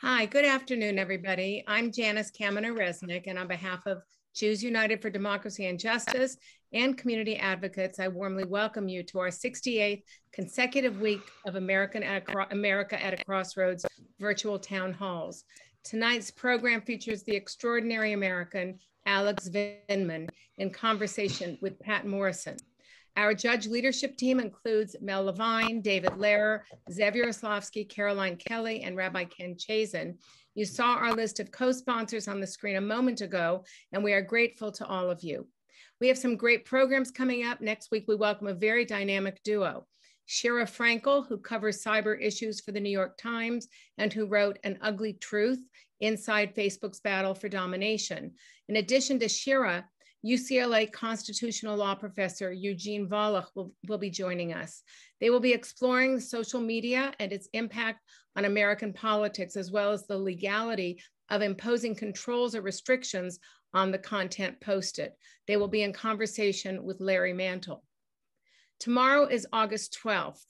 Hi, good afternoon, everybody. I'm Janice Kaminer Resnick, and on behalf of Jews United for Democracy and Justice and community advocates, I warmly welcome you to our 68th consecutive week of American at America at a Crossroads virtual town halls. Tonight's program features the extraordinary American Alex Vindman in conversation with Patt Morrison. Our JUDJ leadership team includes Mel Levine, David Lehrer, Zev Yaroslavsky, Caroline Kelly, and Rabbi Ken Chasen. You saw our list of co-sponsors on the screen a moment ago, and we are grateful to all of you. We have some great programs coming up. Next week, we welcome a very dynamic duo. Sheera Frenkel, who covers cyber issues for the New York Times and who wrote An Ugly Truth Inside Facebook's Battle for Domination. In addition to Sheera, UCLA constitutional law professor Eugene Volokh will, will be joining us. They will be exploring social media and its impact on American politics, as well as the legality of imposing controls or restrictions on the content posted. They will be in conversation with Larry Mantle. Tomorrow is August 12th.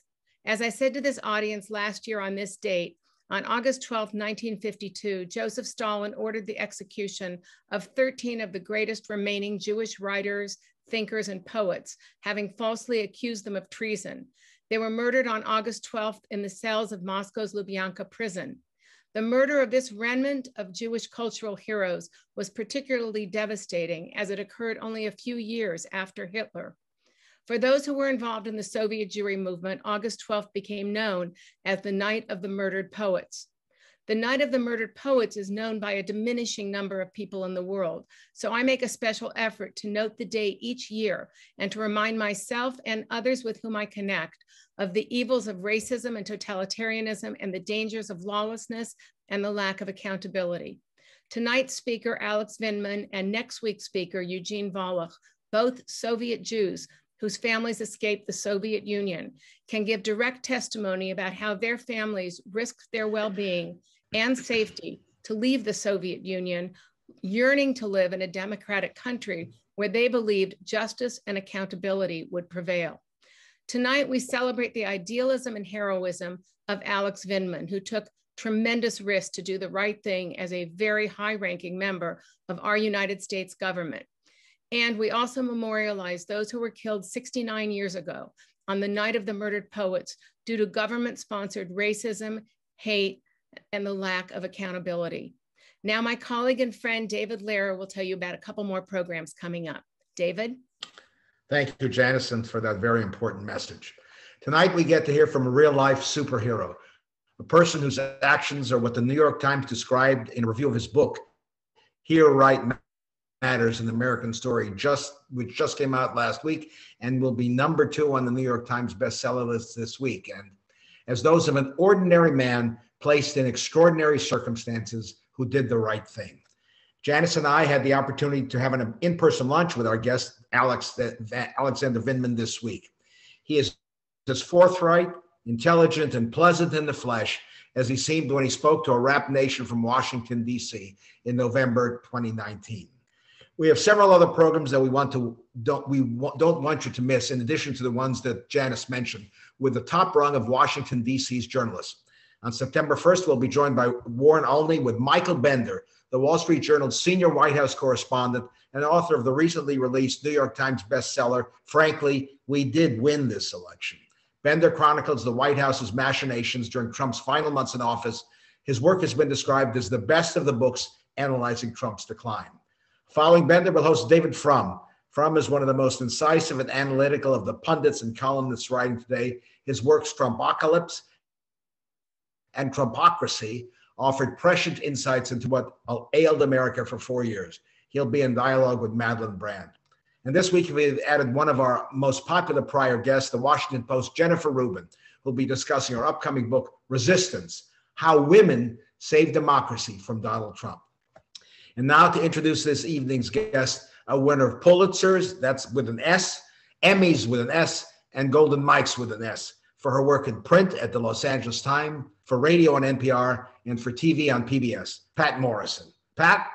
As I said to this audience last year on this date, on August 12, 1952, Joseph Stalin ordered the execution of 13 of the greatest remaining Jewish writers, thinkers, and poets, having falsely accused them of treason. They were murdered on August 12th in the cells of Moscow's Lubyanka prison. The murder of this remnant of Jewish cultural heroes was particularly devastating as it occurred only a few years after Hitler. For those who were involved in the Soviet Jewry movement, August 12th became known as the Night of the Murdered Poets. The Night of the Murdered Poets is known by a diminishing number of people in the world. So I make a special effort to note the day each year and to remind myself and others with whom I connect of the evils of racism and totalitarianism and the dangers of lawlessness and the lack of accountability. Tonight's speaker, Alex Vindman, and next week's speaker, Eugene Volokh, both Soviet Jews, whose families escaped the Soviet Union can give direct testimony about how their families risked their well being and safety to leave the Soviet Union, yearning to live in a democratic country where they believed justice and accountability would prevail. Tonight, we celebrate the idealism and heroism of Alex Vindman, who took tremendous risks to do the right thing as a very high ranking member of our United States government. And we also memorialize those who were killed 69 years ago on the night of the murdered poets due to government sponsored racism, hate, and the lack of accountability. Now, my colleague and friend David Lehrer will tell you about a couple more programs coming up. David? Thank you, Janison, for that very important message. Tonight, we get to hear from a real life superhero, a person whose actions are what the New York Times described in a review of his book, Here Right Matters an American Story, just which just came out last week and will be number two on the New York Times bestseller list this week. And as those of an ordinary man placed in extraordinary circumstances who did the right thing. Janice and I had the opportunity to have an in-person lunch with our guest Alex Alexander Vindman this week. He is as forthright, intelligent, and pleasant in the flesh as he seemed when he spoke to a rap nation from Washington D.C. in November 2019. We have several other programs that we want to don't we don't want you to miss, in addition to the ones that Janice mentioned, with the top rung of Washington D.C.'s journalists. On September 1st, we'll be joined by Warren Olney with Michael Bender, the Wall Street Journal's senior White House correspondent and author of the recently released New York Times bestseller, Frankly, We Did Win This Election. Bender chronicles the White House's machinations during Trump's final months in office. His work has been described as the best of the books analyzing Trump's decline. Following Bender will host David Frum. Frum is one of the most incisive and analytical of the pundits and columnists writing today. His works, Trumpocalypse and Trumpocracy, offered prescient insights into what ailed America for four years. He'll be in dialogue with Madeleine Brand. And this week, we've added one of our most popular prior guests, the Washington Post, Jennifer Rubin, who'll be discussing her upcoming book, Resistance How Women Save Democracy from Donald Trump. And now to introduce this evening's guest, a winner of Pulitzers, that's with an S, Emmys with an S, and Golden Mikes with an S, for her work in print at the Los Angeles Times, for radio on NPR, and for TV on PBS. Patt Morrison. Patt?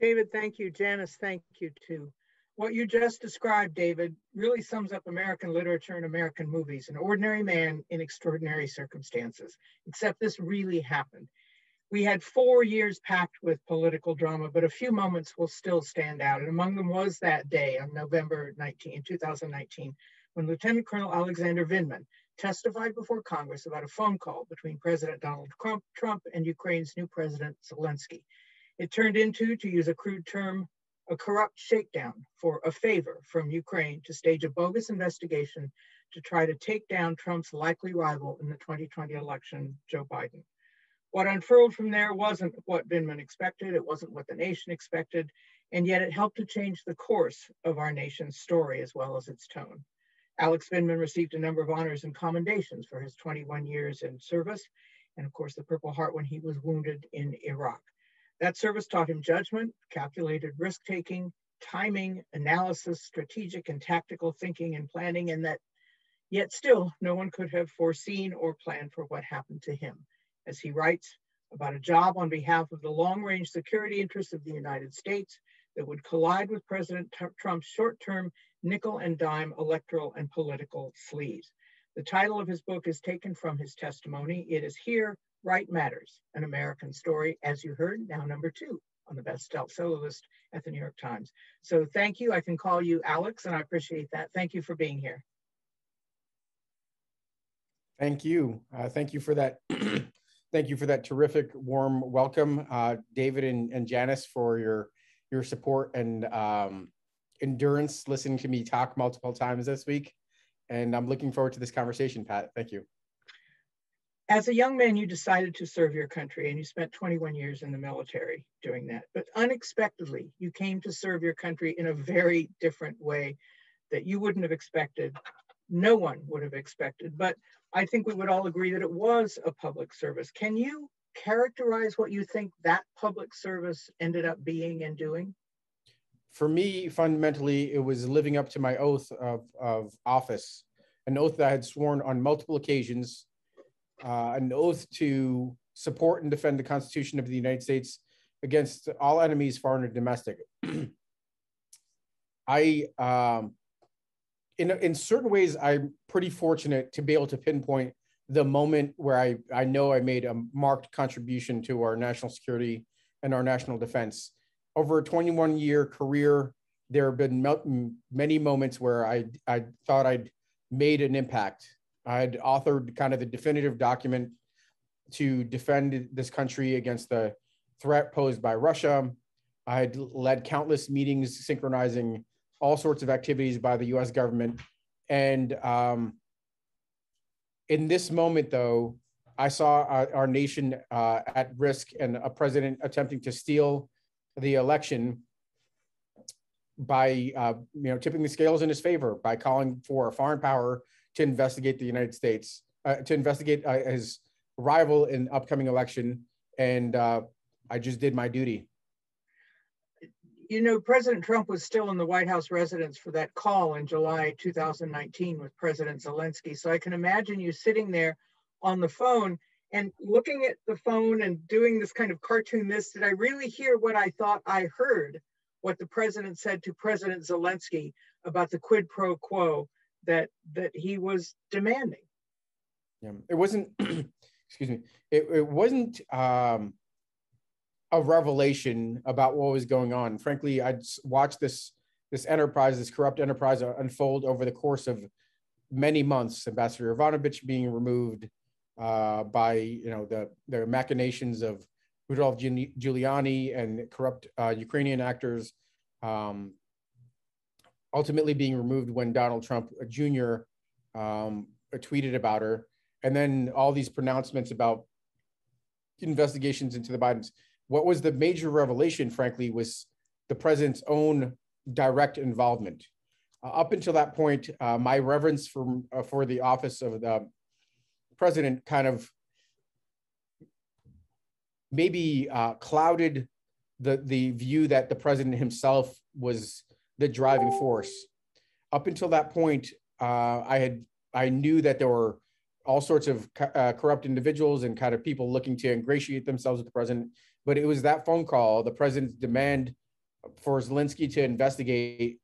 David, thank you. Janice, thank you too. What you just described, David, really sums up American literature and American movies. An ordinary man in extraordinary circumstances, except this really happened. We had four years packed with political drama, but a few moments will still stand out. And among them was that day on November 19, 2019, when Lieutenant Colonel Alexander Vindman testified before Congress about a phone call between President Donald Trump and Ukraine's new President Zelensky. It turned into, to use a crude term, a corrupt shakedown for a favor from Ukraine to stage a bogus investigation to try to take down Trump's likely rival in the 2020 election, Joe Biden. What unfurled from there wasn't what Vindman expected, it wasn't what the nation expected, and yet it helped to change the course of our nation's story as well as its tone. Alex Vindman received a number of honors and commendations for his 21 years in service, and of course the Purple Heart when he was wounded in Iraq. That service taught him judgment, calculated risk taking, timing, analysis, strategic and tactical thinking and planning, and that yet still no one could have foreseen or planned for what happened to him as he writes about a job on behalf of the long range security interests of the United States that would collide with President Trump's short term nickel and dime electoral and political sleaze. The title of his book is taken from his testimony. It is Here, Right Matters, an American story, as you heard, now number two on the best bestseller list at the New York Times. So thank you. I can call you Alex, and I appreciate that. Thank you for being here. Thank you. Uh, thank you for that thank you for that terrific warm welcome, uh, David and, and Janice, for your your support and um, endurance listening to me talk multiple times this week. And I'm looking forward to this conversation, Patt. Thank you. As a young man, you decided to serve your country and you spent 21 years in the military doing that. But unexpectedly, you came to serve your country in a very different way that you wouldn't have expected. No one would have expected. But I think we would all agree that it was a public service. Can you characterize what you think that public service ended up being and doing? For me, fundamentally, it was living up to my oath of, of office, an oath that I had sworn on multiple occasions, uh, an oath to support and defend the Constitution of the United States against all enemies, foreign and domestic. I um, in in certain ways, I'm pretty fortunate to be able to pinpoint the moment where I I know I made a marked contribution to our national security and our national defense. Over a 21 year career, there have been many moments where I I thought I'd made an impact. I'd authored kind of the definitive document to defend this country against the threat posed by Russia. I had led countless meetings synchronizing all sorts of activities by the US government. And um, in this moment, though, I saw our, our nation uh, at risk and a president attempting to steal the election by uh, you know tipping the scales in his favor by calling for a foreign power to investigate the United States uh, to investigate uh, his rival in upcoming election, and uh, I just did my duty you know, President Trump was still in the White House residence for that call in July 2019 with President Zelensky. So I can imagine you sitting there on the phone and looking at the phone and doing this kind of cartoon this. Did I really hear what I thought I heard? What the president said to President Zelensky about the quid pro quo that that he was demanding. Yeah, it wasn't. excuse me. It, it wasn't. Um, a revelation about what was going on. Frankly, I'd watched this this enterprise, this corrupt enterprise, unfold over the course of many months. Ambassador Yovanovitch being removed uh, by you know the the machinations of Rudolph Giuliani and corrupt uh, Ukrainian actors. Um, ultimately being removed when Donald Trump Jr. Um, tweeted about her, and then all these pronouncements about investigations into the Bidens what was the major revelation, frankly, was the president's own direct involvement. Uh, up until that point, uh, my reverence for, uh, for the office of the president kind of maybe uh, clouded the, the view that the president himself was the driving force. Up until that point, uh, I had I knew that there were all sorts of uh, corrupt individuals and kind of people looking to ingratiate themselves with the president but it was that phone call, the president's demand for Zelensky to investigate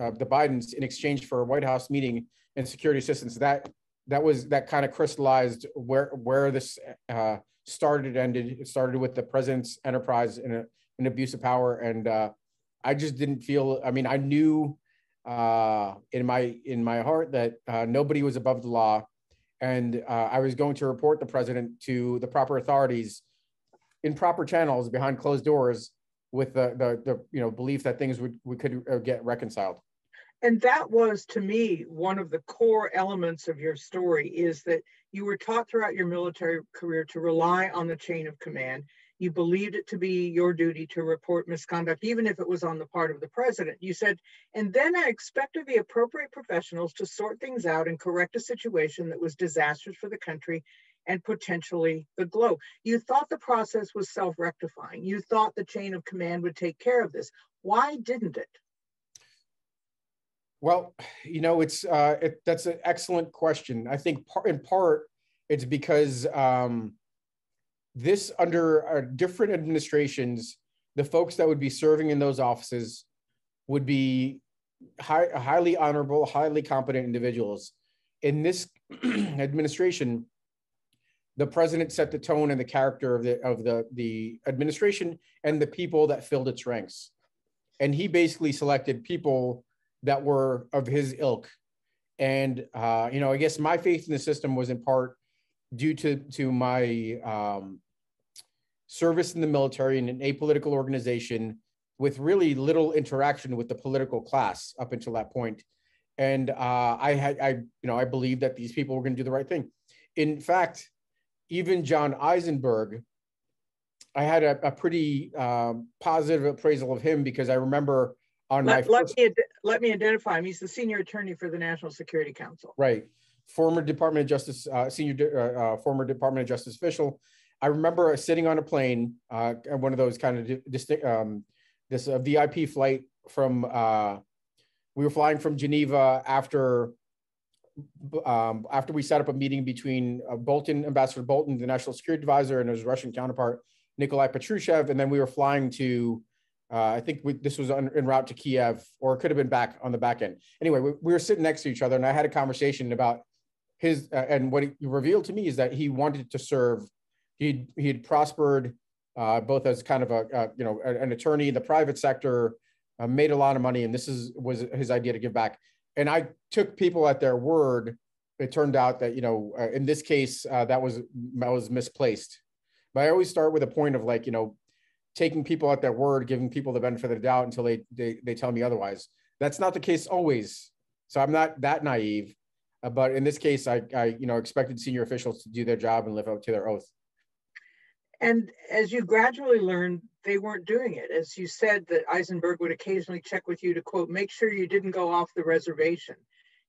uh, the Bidens in exchange for a White House meeting and security assistance. That that was that kind of crystallized where where this uh, started ended. It started with the president's enterprise and an abuse of power, and uh, I just didn't feel. I mean, I knew uh, in my in my heart that uh, nobody was above the law, and uh, I was going to report the president to the proper authorities in proper channels behind closed doors with the the, the you know belief that things would we could uh, get reconciled. And that was to me one of the core elements of your story is that you were taught throughout your military career to rely on the chain of command you believed it to be your duty to report misconduct, even if it was on the part of the president. You said, and then I expected the appropriate professionals to sort things out and correct a situation that was disastrous for the country and potentially the globe. You thought the process was self rectifying. You thought the chain of command would take care of this. Why didn't it? Well, you know, it's uh, it, that's an excellent question. I think par- in part it's because um, this under uh, different administrations, the folks that would be serving in those offices would be high, highly honorable, highly competent individuals. In this administration, the president set the tone and the character of the of the the administration and the people that filled its ranks, and he basically selected people that were of his ilk. And uh, you know, I guess my faith in the system was in part due to to my um, service in the military in an apolitical organization with really little interaction with the political class up until that point. And uh, I had, I, you know, I believed that these people were going to do the right thing. In fact, even John Eisenberg, I had a, a pretty um, positive appraisal of him because I remember on let, my let me let me identify him. He's the senior attorney for the National Security Council. Right, former Department of Justice, uh, senior uh, uh, former Department of Justice official, I remember sitting on a plane, uh, one of those kind of distinct, um, this uh, VIP flight from, uh, we were flying from Geneva after, um, after we set up a meeting between uh, Bolton, Ambassador Bolton, the national security advisor, and his Russian counterpart, Nikolai Patrushev. And then we were flying to, uh, I think we, this was en route to Kiev, or it could have been back on the back end. Anyway, we, we were sitting next to each other, and I had a conversation about his, uh, and what he revealed to me is that he wanted to serve he he had prospered uh, both as kind of a, a you know an attorney in the private sector, uh, made a lot of money, and this is was his idea to give back. And I took people at their word. It turned out that you know uh, in this case uh, that was that was misplaced. But I always start with a point of like you know taking people at their word, giving people the benefit of the doubt until they they, they tell me otherwise. That's not the case always. So I'm not that naive. Uh, but in this case, I, I you know expected senior officials to do their job and live up to their oath. And as you gradually learned, they weren't doing it. As you said, that Eisenberg would occasionally check with you to quote, make sure you didn't go off the reservation.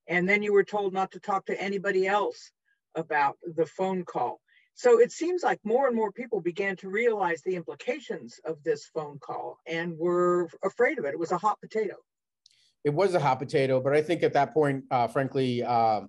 And then you were told not to talk to anybody else about the phone call. So it seems like more and more people began to realize the implications of this phone call and were afraid of it. It was a hot potato. It was a hot potato, but I think at that point, uh, frankly, uh,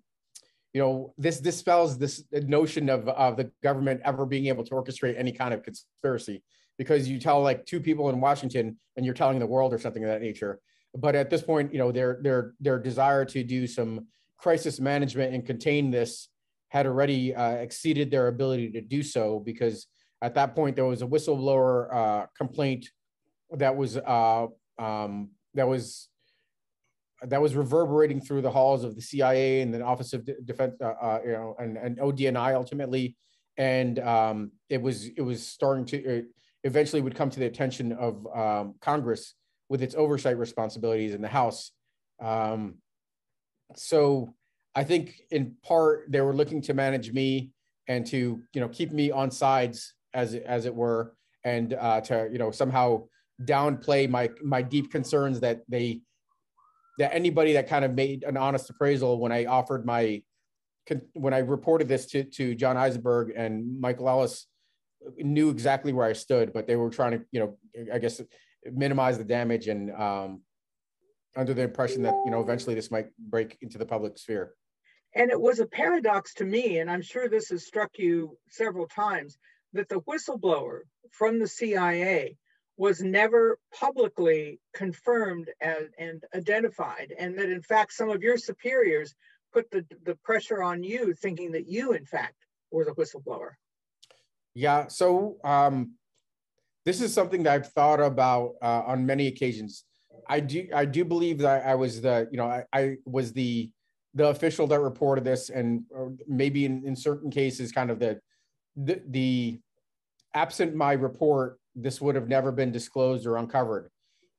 you know, this dispels this notion of, of the government ever being able to orchestrate any kind of conspiracy because you tell like two people in Washington and you're telling the world or something of that nature. But at this point, you know, their their their desire to do some crisis management and contain this had already uh, exceeded their ability to do so because at that point there was a whistleblower uh, complaint that was uh, um, that was that was reverberating through the halls of the CIA and the Office of Defense, uh, uh, you know, and, and ODNI ultimately, and um, it was it was starting to eventually would come to the attention of um, Congress with its oversight responsibilities in the House. Um, so I think in part they were looking to manage me and to you know keep me on sides as as it were, and uh, to you know somehow downplay my my deep concerns that they that anybody that kind of made an honest appraisal when I offered my when I reported this to to John Eisenberg and Michael Ellis knew exactly where I stood, but they were trying to, you know, I guess minimize the damage and um, under the impression that, you know, eventually this might break into the public sphere. And it was a paradox to me, and I'm sure this has struck you several times, that the whistleblower from the CIA was never publicly confirmed and, identified, and that in fact some of your superiors put the, the pressure on you, thinking that you, in fact, were the whistleblower. Yeah. So um, this is something that I've thought about uh, on many occasions. I do I do believe that I was the you know I, I was the the official that reported this, and maybe in, in certain cases, kind of the the, the absent my report, this would have never been disclosed or uncovered.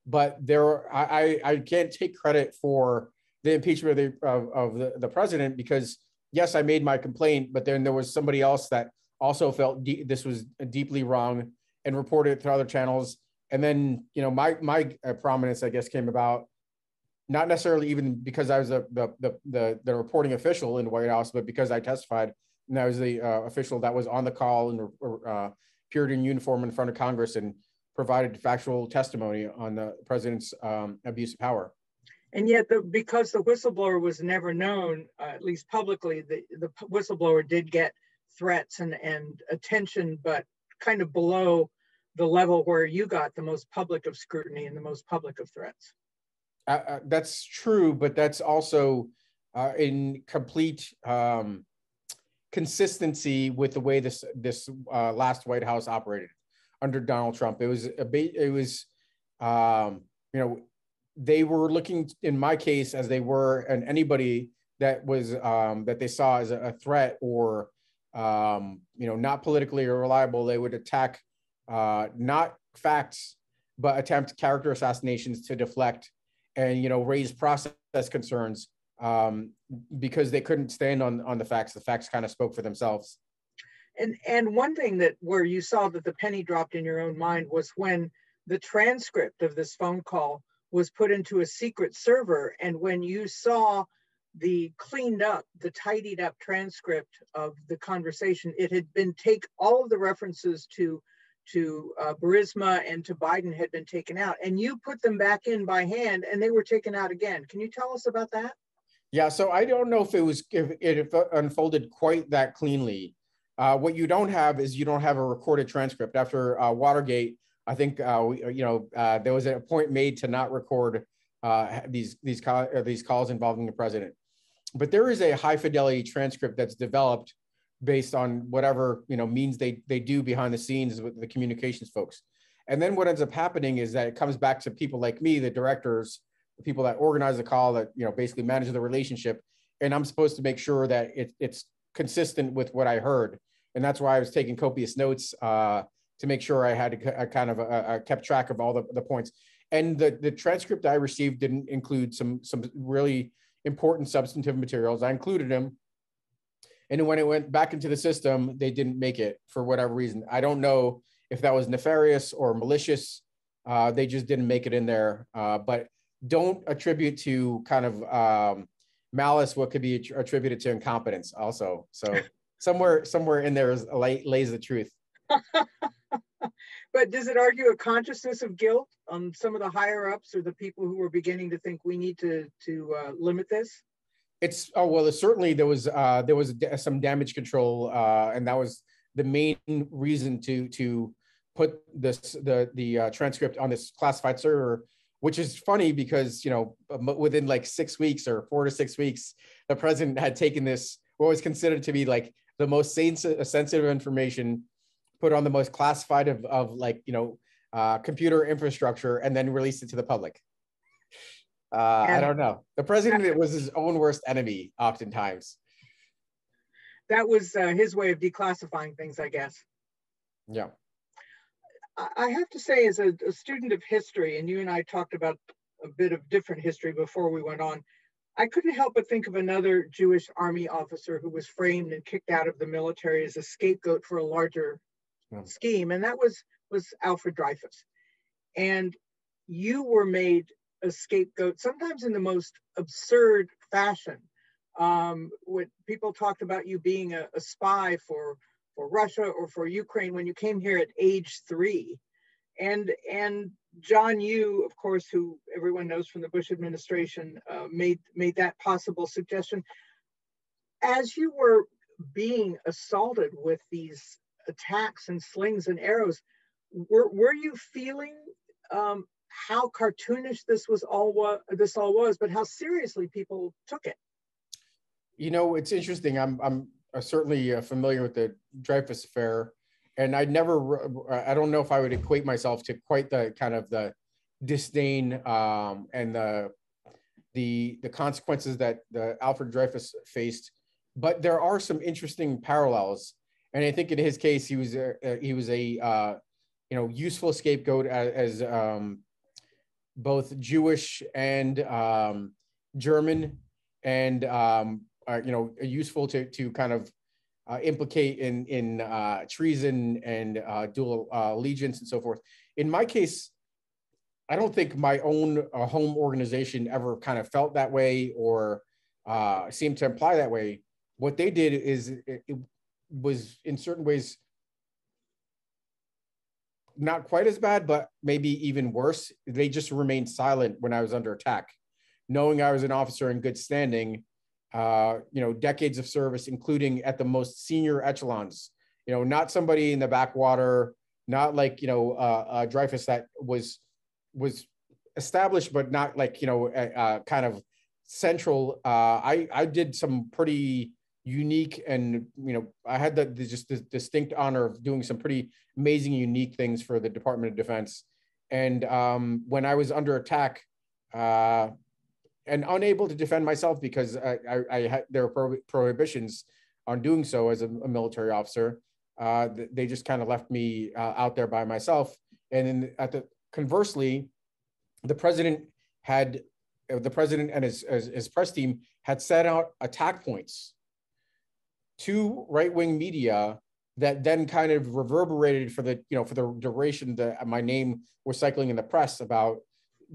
But there, I I can't take credit for the impeachment of the of, of the, the president because yes, I made my complaint, but then there was somebody else that also felt de- this was deeply wrong and reported it through other channels. And then, you know, my my uh, prominence, I guess, came about not necessarily even because I was a, the, the, the the reporting official in the White House, but because I testified and I was the uh, official that was on the call and uh, appeared in uniform in front of Congress and provided factual testimony on the president's um, abuse of power. And yet, the, because the whistleblower was never known, uh, at least publicly, the, the whistleblower did get threats and, and attention, but kind of below the level where you got the most public of scrutiny and the most public of threats. Uh, uh, that's true, but that's also uh, in complete um, consistency with the way this this uh, last White House operated under Donald Trump. It was a it was um, you know they were looking in my case as they were and anybody that was um, that they saw as a, threat or um, you know not politically reliable they would attack uh, not facts but attempt character assassinations to deflect and you know raise process concerns um, because they couldn't stand on on the facts the facts kind of spoke for themselves and and one thing that where you saw that the penny dropped in your own mind was when the transcript of this phone call was put into a secret server. And when you saw the cleaned up, the tidied up transcript of the conversation, it had been take all of the references to to uh, Burisma and to Biden had been taken out, and you put them back in by hand, and they were taken out again. Can you tell us about that? Yeah, so I don't know if it was if it unfolded quite that cleanly. Uh, what you don't have is you don't have a recorded transcript after uh, Watergate. I think uh, we, you know uh, there was a point made to not record uh, these these uh, these calls involving the president, but there is a high fidelity transcript that's developed based on whatever you know means they they do behind the scenes with the communications folks. And then what ends up happening is that it comes back to people like me, the directors, the people that organize the call, that you know basically manage the relationship, and I'm supposed to make sure that it, it's consistent with what I heard, and that's why I was taking copious notes. Uh, to make sure I had a, a kind of a, a kept track of all the, the points. And the, the transcript I received didn't include some some really important substantive materials. I included them. And when it went back into the system, they didn't make it for whatever reason. I don't know if that was nefarious or malicious. Uh, they just didn't make it in there. Uh, but don't attribute to kind of um, malice what could be attributed to incompetence also. So somewhere somewhere in there is, lays the truth. but does it argue a consciousness of guilt on some of the higher ups or the people who were beginning to think we need to to uh, limit this? It's oh well, certainly there was uh, there was some damage control, uh, and that was the main reason to to put this the the uh, transcript on this classified server. Which is funny because you know within like six weeks or four to six weeks, the president had taken this what was considered to be like the most sensitive information put on the most classified of, of like, you know, uh, computer infrastructure and then released it to the public. Uh, I don't know. The president it was his own worst enemy, oftentimes. That was uh, his way of declassifying things, I guess. Yeah. I have to say, as a, a, student of history, and you and I talked about a bit of different history before we went on, I couldn't help but think of another Jewish army officer who was framed and kicked out of the military as a scapegoat for a larger scheme, and that was was Alfred Dreyfus. And you were made a scapegoat, sometimes in the most absurd fashion. Um, when people talked about you being a, a spy for for Russia or for Ukraine when you came here at age three, and and John Yoo, of course, who everyone knows from the Bush administration, uh, made made that possible suggestion. As you were being assaulted with these attacks and slings and arrows. Were, were you feeling um, how cartoonish this was all what this all was, but how seriously people took it? You know, it's interesting. I'm I'm certainly uh, familiar with the Dreyfus affair. and I never, I don't know if I would equate myself to quite the kind of the disdain um, and the the the consequences that the Alfred Dreyfus faced, but there are some interesting parallels. And I think in his case, he was a, he was a uh, you know useful scapegoat as, as um, both Jewish and um, German, and um, uh, you know useful to to kind of uh, implicate in in uh, treason and uh, dual uh, allegiance and so forth. In my case, I don't think my own uh, home organization ever kind of felt that way or seemed to imply that way. What they did is it, it was in certain ways not quite as bad, but maybe even worse. They just remained silent when I was under attack, knowing I was an officer in good standing. Uh, you know, decades of service, including at the most senior echelons. You know, not somebody in the backwater, not like you know uh, uh, Dreyfus that was was established, but not like you know uh, kind of central. Uh, I I did some pretty unique and you know I had the, the just the distinct honor of doing some pretty amazing, unique things for the Department of Defense. And um, when I was under attack uh, and unable to defend myself because I, I, I had there were pro- prohibitions on doing so as a, a military officer, uh, they just kind of left me uh, out there by myself. And then at the conversely, the president had uh, the president and his, his, his press team had set out attack points to right wing media that then kind of reverberated for the you know for the duration that my name was cycling in the press about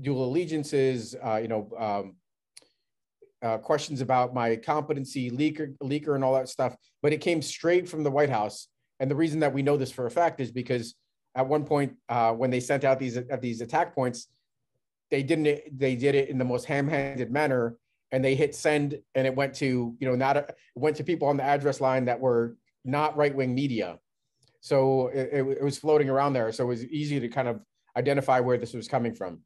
dual allegiances, uh, you know, um, uh, questions about my competency, leaker, leaker, and all that stuff. But it came straight from the White House, and the reason that we know this for a fact is because at one point uh, when they sent out these uh, these attack points, they didn't they did it in the most ham-handed manner, and they hit send, and it went to you know not a, went to people on the address line that were not right wing media. So it, it, was floating around there. So it was easy to kind of identify where this was coming from.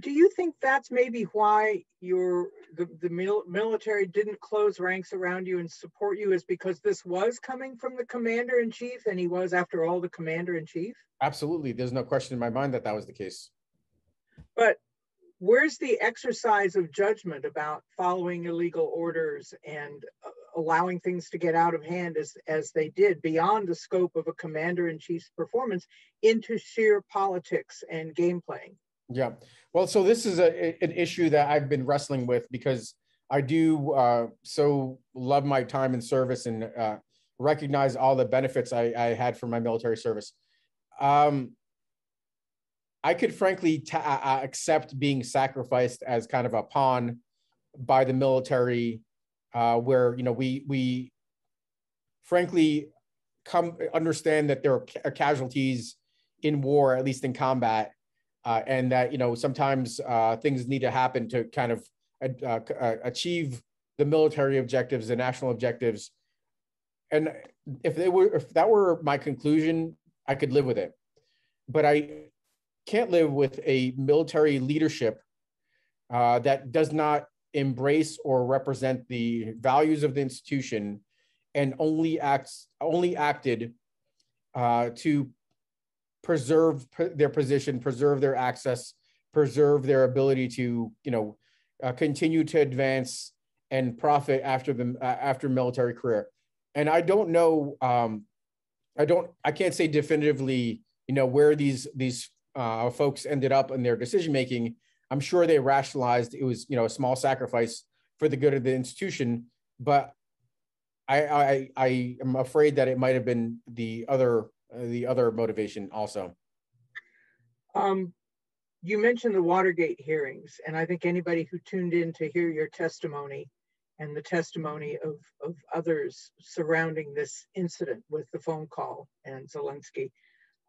Do you think that's maybe why your the, the mil- military didn't close ranks around you and support you is because this was coming from the commander in chief and he was after all the commander in chief? Absolutely. There's no question in my mind that that was the case. But where's the exercise of judgment about following illegal orders and uh, allowing things to get out of hand as, as they did beyond the scope of a commander in chief's performance into sheer politics and game playing? Yeah. Well, so this is a, an issue that I've been wrestling with because I do uh, so love my time in service and uh, recognize all the benefits I, I had from my military service. Um, I could frankly ta- uh, uh, accept being sacrificed as kind of a pawn by the military, uh, where you know we we frankly come understand that there are casualties in war, at least in combat, uh, and that you know sometimes uh, things need to happen to kind of uh, achieve the military objectives, the national objectives. And if they were, if that were my conclusion, I could live with it. But I can't live with a military leadership uh, that does not embrace or represent the values of the institution and only acts only acted uh, to preserve their position, preserve their access, preserve their ability to you know uh, continue to advance and profit after the uh, after military career. And I don't know, um, I don't, I can't say definitively, you know, where these these uh, folks ended up in their decision making, I'm sure they rationalized it was you know a small sacrifice for the good of the institution, but I I, I am afraid that it might have been the other the other motivation also. Um, you mentioned the Watergate hearings, and I think anybody who tuned in to hear your testimony and the testimony of, of others surrounding this incident with the phone call and Zelensky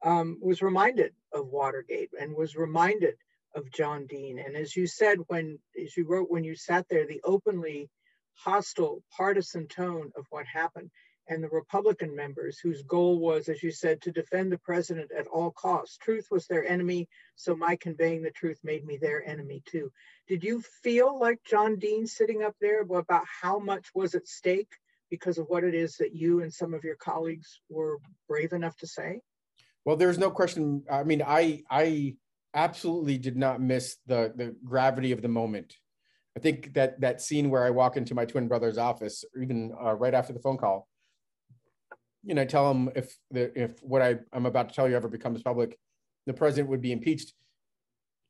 um, was reminded of Watergate and was reminded of John Dean. And as you said, when as you wrote when you sat there, the openly hostile partisan tone of what happened and the Republican members whose goal was, as you said, to defend the president at all costs. Truth was their enemy, so my conveying the truth made me their enemy too. Did you feel like John Dean sitting up there about how much was at stake because of what it is that you and some of your colleagues were brave enough to say? Well, there's no question. I mean, I I absolutely did not miss the the gravity of the moment. I think that that scene where I walk into my twin brother's office, or even uh, right after the phone call, you know, tell him if the if what I I'm about to tell you ever becomes public, the president would be impeached,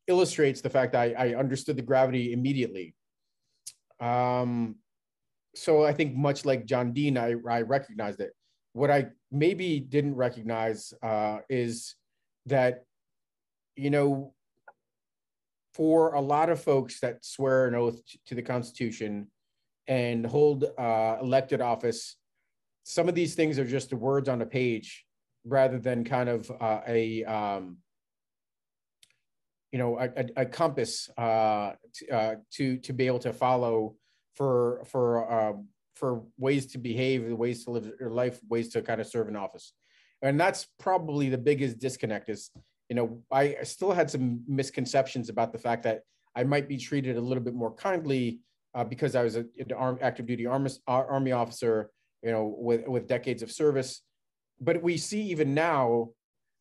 illustrates the fact I I understood the gravity immediately. Um, so I think much like John Dean, I I recognized it. What I maybe didn't recognize uh, is that, you know, for a lot of folks that swear an oath to the Constitution and hold uh, elected office, some of these things are just the words on a page rather than kind of uh, a um, you know a, a, a compass uh, uh, to to be able to follow for for uh, for ways to behave, the ways to live your life, ways to kind of serve in office, and that's probably the biggest disconnect. Is you know I still had some misconceptions about the fact that I might be treated a little bit more kindly uh, because I was an active duty army, army officer, you know, with with decades of service. But we see even now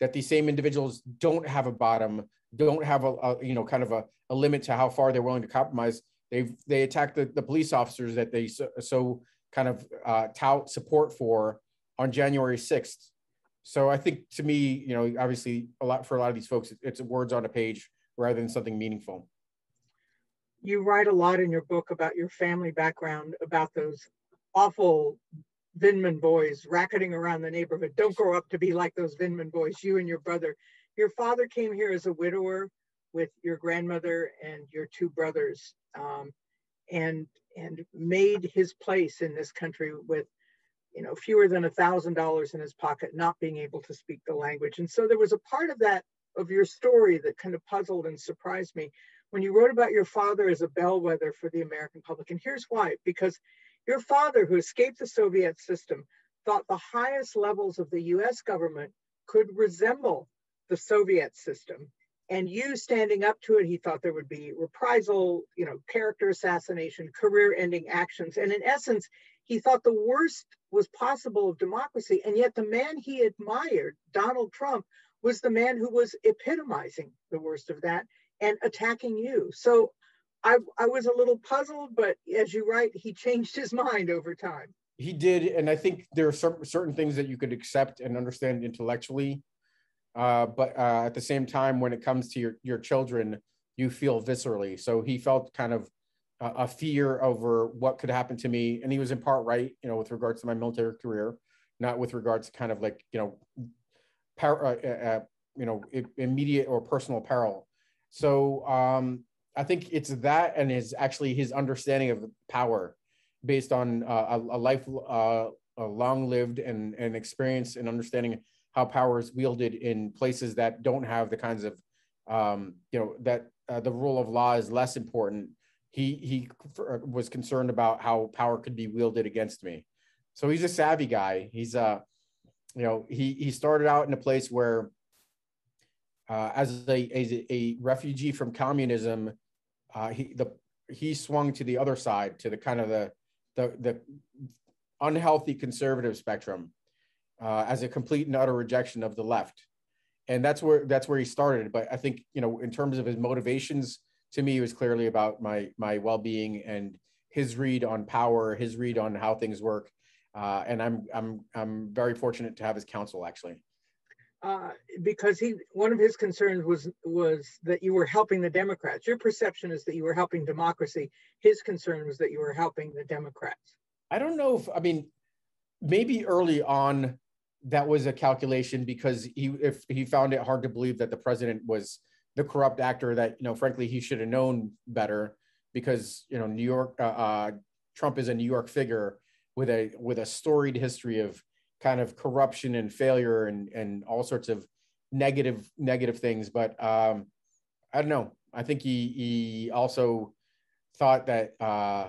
that these same individuals don't have a bottom, don't have a, a you know kind of a, a limit to how far they're willing to compromise they they attack the, the police officers that they so, so kind of uh, tout support for on January 6th. So I think to me, you know, obviously a lot for a lot of these folks, it's words on a page rather than something meaningful. You write a lot in your book about your family background, about those awful Vindman boys racketing around the neighborhood. Don't grow up to be like those Vindman boys, you and your brother. Your father came here as a widower with your grandmother and your two brothers um, and and made his place in this country with you know fewer than a thousand dollars in his pocket not being able to speak the language and so there was a part of that of your story that kind of puzzled and surprised me when you wrote about your father as a bellwether for the american public and here's why because your father who escaped the soviet system thought the highest levels of the us government could resemble the soviet system. And you standing up to it he thought there would be reprisal you know character assassination career ending actions. And in essence he thought the worst was possible of democracy. And yet the man he admired donald trump was the man who was epitomizing the worst of that and attacking you. So i, I was a little puzzled but as you write he changed his mind over time he did and i think there are certain things that you could accept and understand intellectually uh, but uh, at the same time, when it comes to your, your children, you feel viscerally. So he felt kind of a, a fear over what could happen to me. And he was in part right, you know, with regards to my military career, not with regards to kind of like, you know, par- uh, uh, uh you know, immediate or personal peril. So um, I think it's that and his actually his understanding of power based on uh, a, a, life, uh, a long lived and, and experience and understanding how power is wielded in places that don't have the kinds of um, you know that uh, the rule of law is less important. He he uh, was concerned about how power could be wielded against me. So he's a savvy guy. He's uh you know he he started out in a place where uh, as a, as a refugee from communism uh, he the he swung to the other side to the kind of the the the unhealthy conservative spectrum uh, as a complete and utter rejection of the left, and that's where that's where he started. But I think you know, in terms of his motivations, to me, it was clearly about my my well being and his read on power, his read on how things work, uh, and I'm I'm I'm very fortunate to have his counsel actually. Uh, because he one of his concerns was was that you were helping the Democrats. Your perception is that you were helping democracy. His concern was that you were helping the Democrats. I don't know if I mean maybe early on that was a calculation because he if he found it hard to believe that the president was the corrupt actor that you know frankly he should have known better because you know New York uh, uh, Trump is a New York figure with a with a storied history of kind of corruption and failure and and all sorts of negative negative things but um I don't know. I think he he also thought that uh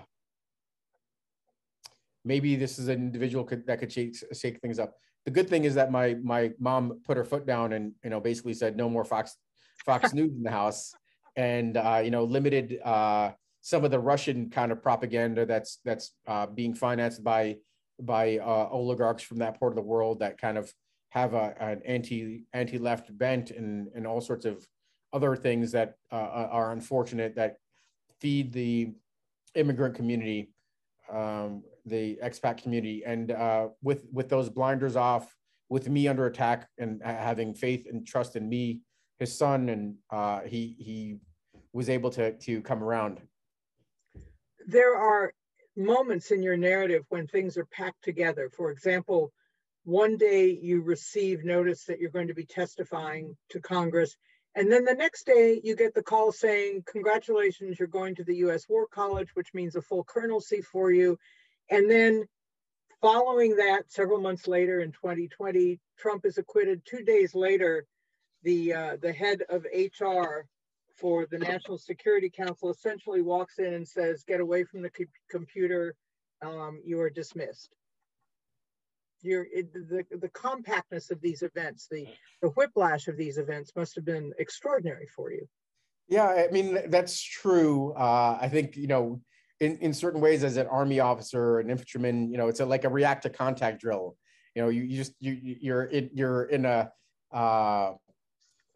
maybe this is an individual could, that could shake, shake things up. The good thing is that my my mom put her foot down and you know basically said no more Fox Fox News in the house, and uh, you know limited uh, some of the Russian kind of propaganda that's that's uh, being financed by by uh, oligarchs from that part of the world that kind of have a, an anti anti left bent and and all sorts of other things that uh, are unfortunate that feed the immigrant community, um, the expat community, and uh, with with those blinders off, with me under attack and having faith and trust in me, his son, and uh, he he was able to to come around. There are moments in your narrative when things are packed together. For example, one day you receive notice that you're going to be testifying to Congress, and then the next day you get the call saying, Congratulations, you're going to the US War College, which means a full colonelcy for you. And then following that, several months later in 2020, Trump is acquitted. Two days later, the, uh, the head of HR for the National Security Council essentially walks in and says, get away from the co computer, um, you are dismissed. You're, it, the, the compactness of these events, the, the whiplash of these events must have been extraordinary for you. Yeah, I mean, that's true. Uh, I think, you know, in, in certain ways as an army officer, an infantryman, you know, it's a, like a react to contact drill. You know, you, you just, you, you're, in, you're in a, uh,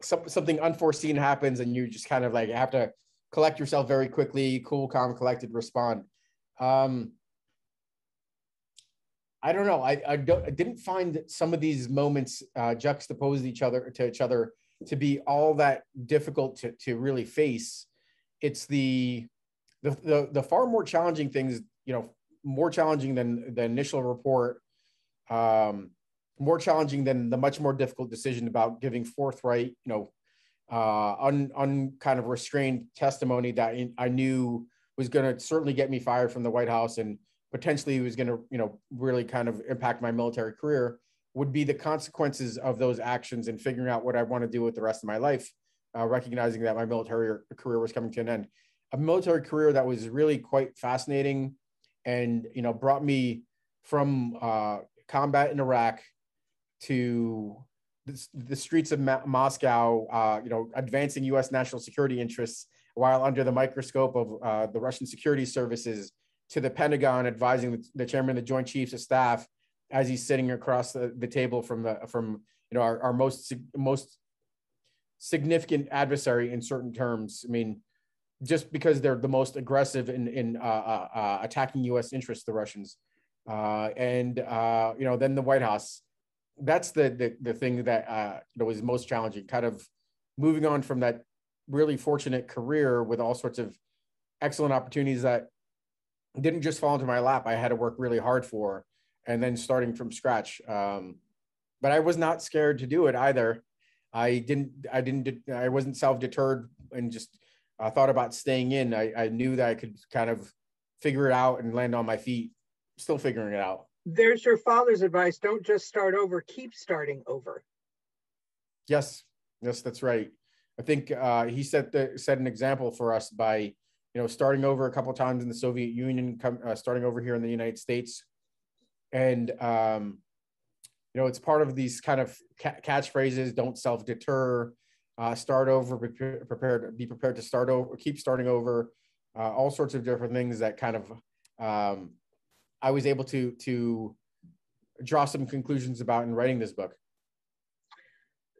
some, something unforeseen happens and you just kind of like have to collect yourself very quickly, cool, calm, collected, respond. Um, I don't know. I, I, don't, I didn't find some of these moments uh, juxtaposed each other to each other to be all that difficult to, to really face. It's the, the, the, the far more challenging things, you know, more challenging than the initial report, um, more challenging than the much more difficult decision about giving forthright, you know, uh, un, un kind of restrained testimony that I knew was going to certainly get me fired from the White House and potentially was going to, you know, really kind of impact my military career would be the consequences of those actions and figuring out what I want to do with the rest of my life, uh, recognizing that my military career was coming to an end. A military career that was really quite fascinating and, you know, brought me from uh, combat in Iraq to the, streets of Ma- Moscow, uh, you know, advancing U.S. national security interests while under the microscope of uh, the Russian security services, to the Pentagon advising the, the, chairman of the Joint Chiefs of Staff as he's sitting across the, the table from the from you know our, our most most significant adversary in certain terms. I mean, just because they're the most aggressive in in uh, uh, uh attacking U.S. interests, the Russians, uh, and uh, you know then the White House that's the the, the thing that uh, know was most challenging. Kind of moving on from that really fortunate career with all sorts of excellent opportunities that didn't just fall into my lap. I had to work really hard for, and then starting from scratch. Um, but I was not scared to do it either. I didn't. I didn't. I wasn't self deterred and just uh, thought about staying in. I, I knew that I could kind of figure it out and land on my feet. Still figuring it out there's your father's advice. Don't just start over. Keep starting over. Yes. Yes that's right. I think uh, he set the set an example for us by you know starting over a couple times in the soviet union uh, starting over here in the united states. And um, you know it's part of these kind of ca- catchphrases don't self deter uh, start over be prepared be prepared to start over keep starting over uh, all sorts of different things that kind of um, I was able to to draw some conclusions about in writing this book.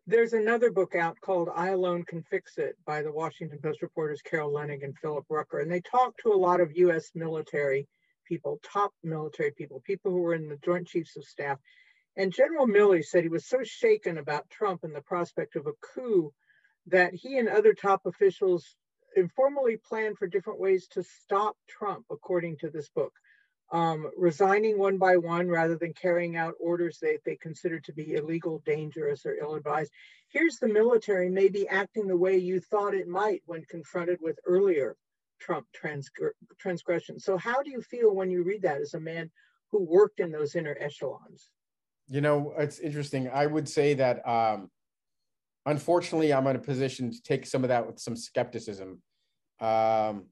There's another book out called I Alone Can Fix It by the Washington Post reporters Carol Leonnig and Philip Rucker. And they talk to a lot of US military people, top military people, people who were in the Joint Chiefs of Staff. And General Milley said he was so shaken about Trump and the prospect of a coup that he and other top officials informally planned for different ways to stop Trump, according to this book um, resigning one by one rather than carrying out orders that they consider to be illegal, dangerous, or ill advised. Here's the military maybe acting the way you thought it might when confronted with earlier Trump transgr- transgressions. So, how do you feel when you read that as a man who worked in those inner echelons? You know, it's interesting. I would say that um, unfortunately, I'm in a position to take some of that with some skepticism. Um,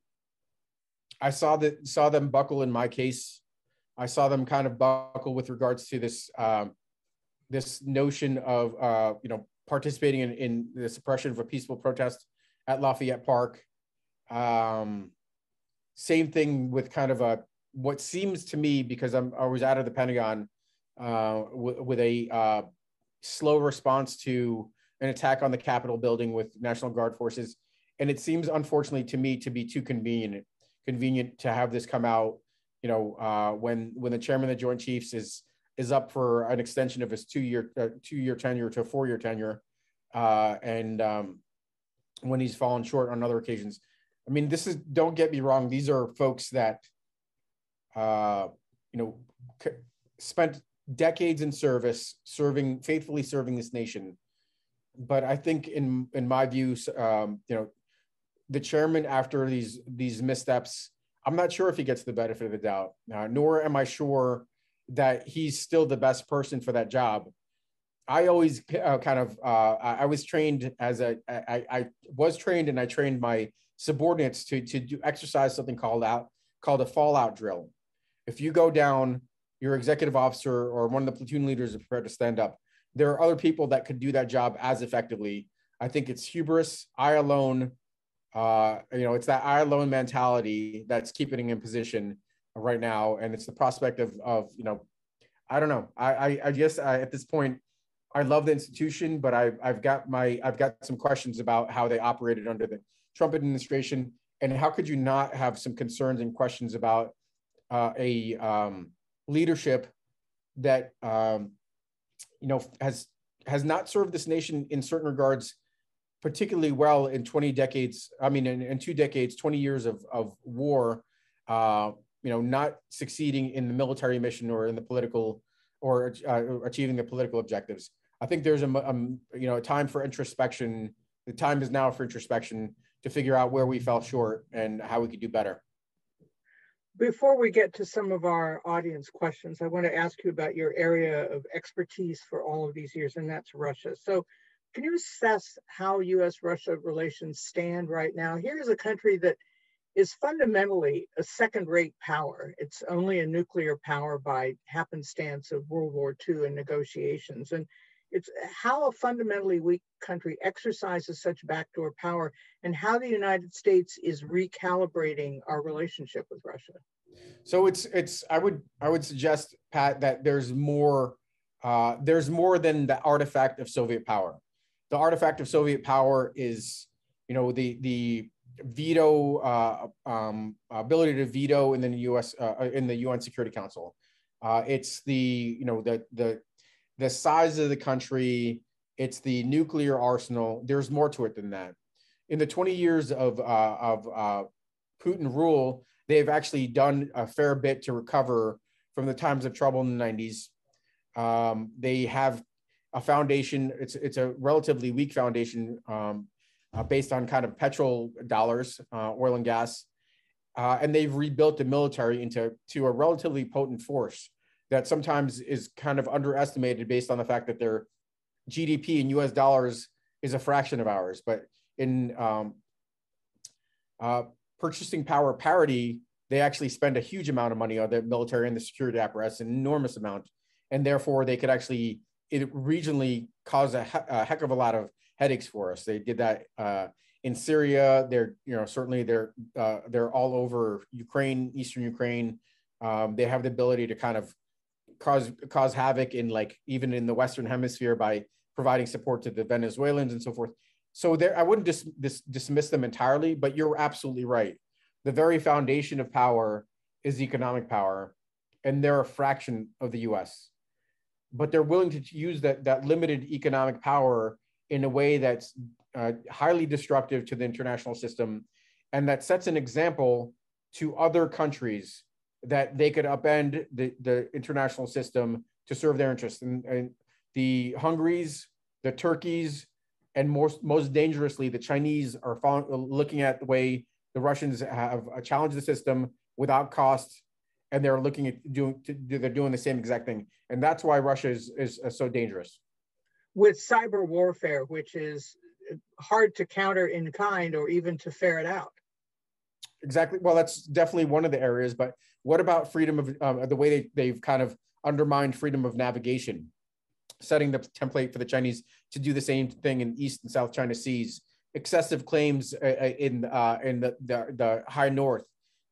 I saw that saw them buckle in my case. I saw them kind of buckle with regards to this um, this notion of uh, you know participating in, in the suppression of a peaceful protest at Lafayette Park. Um, same thing with kind of a what seems to me, because I'm I was out of the Pentagon uh, with, a uh, slow response to an attack on the Capitol building with National Guard forces, and it seems unfortunately to me to be too convenient convenient to have this come out. You know, uh, when when the chairman of the Joint Chiefs is is up for an extension of his two year uh, two year tenure to a four year tenure, uh, and um, when he's fallen short on other occasions. I mean, this is don't get me wrong; these are folks that, uh, you know, spent decades in service, serving faithfully serving this nation. But I think, in in my view, um, you know, the chairman after these these missteps, I'm not sure if he gets the benefit of the doubt. Uh, nor am I sure that he's still the best person for that job. I always uh, kind of uh, I was trained as a I, I was trained and I trained my subordinates to to do exercise something called out called a fallout drill. If you go down, your executive officer or one of the platoon leaders are prepared to stand up. There are other people that could do that job as effectively. I think it's hubris. I alone, uh, you know, it's that I alone mentality that's keeping him in position right now, and it's the prospect of of you know, I don't know. I I, I guess I, at this point, I love the institution, but I've I've got my I've got some questions about how they operated under the Trump administration, and how could you not have some concerns and questions about uh, a um, leadership that um, you know has has not served this nation in certain regards particularly well in 20 decades i mean in, in two decades 20 years of, of war uh, you know not succeeding in the military mission or in the political or uh, achieving the political objectives. I think there's a, a you know a time for introspection. The time is now for introspection to figure out where we fell short and how we could do better. Before we get to some of our audience questions, I want to ask you about your area of expertise for all of these years, and that's Russia. So, can you assess how US Russia relations stand right now? Here's a country that is fundamentally a second rate power. It's only a nuclear power by happenstance of World War II and negotiations. And it's how a fundamentally weak country exercises such backdoor power and how the United States is recalibrating our relationship with Russia. So it's it's I would I would suggest Patt that there's more uh, there's more than the artifact of Soviet power. The artifact of Soviet power is you know the the veto uh, um, ability to veto in the U.S. Uh, in the UN Security Council. Uh, it's the you know the the the size of the country, it's the nuclear arsenal. There's more to it than that. In the 20 years of, uh, of uh, Putin rule, they've actually done a fair bit to recover from the times of trouble in the 90s. Um, they have a foundation. It's it's a relatively weak foundation um, uh, based on kind of petrol dollars, uh, oil and gas, uh, and they've rebuilt the military into to a relatively potent force that sometimes is kind of underestimated based on the fact that their GDP in US dollars is a fraction of ours. But in um, uh, purchasing power parity, they actually spend a huge amount of money on the military and the security apparatus, an enormous amount. And therefore, they could actually it regionally caused a, he- a heck of a lot of headaches for us. They did that uh, in Syria. They're you know certainly they're uh, they're all over Ukraine, Eastern Ukraine. Um, they have the ability to kind of cause cause havoc in like even in the Western Hemisphere by providing support to the Venezuelans and so forth. So there, I wouldn't dis, dis, dismiss them entirely, but you're absolutely right. The very foundation of power is economic power, and they're a fraction of the U.S. But they're willing to use that that limited economic power in a way that's uh, highly destructive to the international system, and that sets an example to other countries that they could upend the, the international system to serve their interests. And, and the Hungaries, the Turkeys, and most, most dangerously, the Chinese are looking at the way the Russians have challenged the system without cost, and they're looking at doing they're doing the same exact thing, and that's why Russia is, is, is so dangerous. With cyber warfare, which is hard to counter in kind or even to ferret out. Exactly. Well, that's definitely one of the areas. But what about freedom of um, the way they, they've kind of undermined freedom of navigation, setting the template for the Chinese to do the same thing in East and South China Seas, excessive claims uh, uh in uh, in the, the, the high north,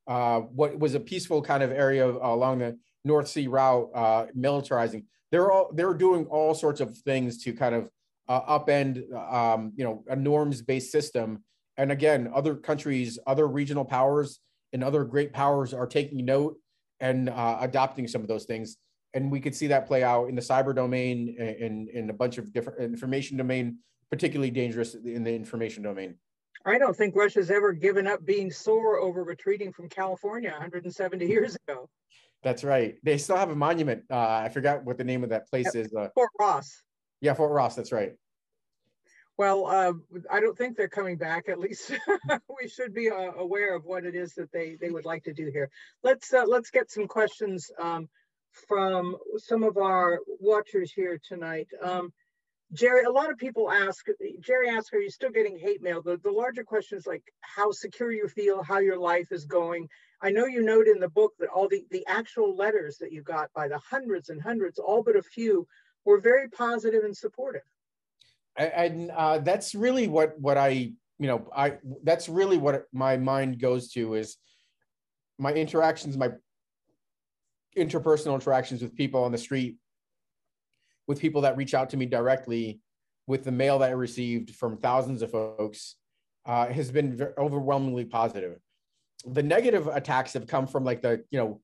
uh, what was a peaceful kind of area along the North Sea route, uh, militarizing. They're all they're doing all sorts of things to kind of uh, upend, um, you know, a norms-based system. And again, other countries, other regional powers, and other great powers are taking note and uh, adopting some of those things. And we could see that play out in the cyber domain, in in a bunch of different information domain, particularly dangerous in the information domain. I don't think Russia's ever given up being sore over retreating from California 170 years ago. That's right. They still have a monument. Uh, I forgot what the name of that place is. Uh, Fort Ross. Yeah, Fort Ross. That's right. Well, uh, I don't think they're coming back. At least we should be uh, aware of what it is that they they would like to do here. Let's uh, let's get some questions um, from some of our watchers here tonight. Um, Jerry, a lot of people ask, Jerry asks, are you still getting hate mail? The, the larger question is like how secure you feel, how your life is going. I know you note in the book that all the, the actual letters that you got by the hundreds and hundreds, all but a few, were very positive and supportive. And uh, that's really what, what I, you know, I, that's really what my mind goes to is my interactions, my interpersonal interactions with people on the street with people that reach out to me directly with the mail that I received from thousands of folks uh, has been overwhelmingly positive. The negative attacks have come from like the, you know,